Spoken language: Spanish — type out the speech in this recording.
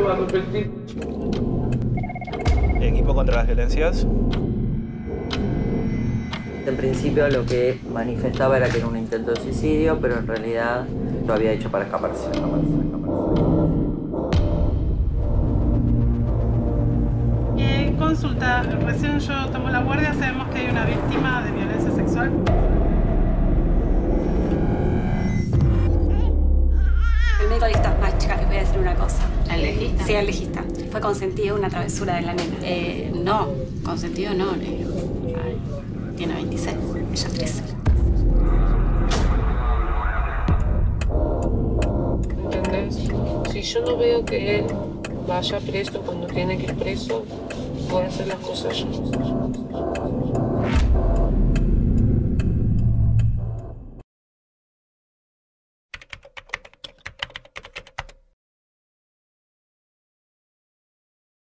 va a repetir. Equipo contra las violencias. En principio lo que manifestaba era que era un intento de suicidio, pero en realidad lo había hecho para escaparse. escaparse, escaparse. Eh, consulta, recién yo tomo la guardia, sabemos que hay una víctima ¿Al legista? Sí, al legista. Fue consentido una travesura de la nena. Eh, no, consentido no, le digo. Ay, Tiene 26, ella 13. ¿Entendés? Si yo no veo que él vaya preso cuando tiene que ir preso, voy a hacer las cosas yo.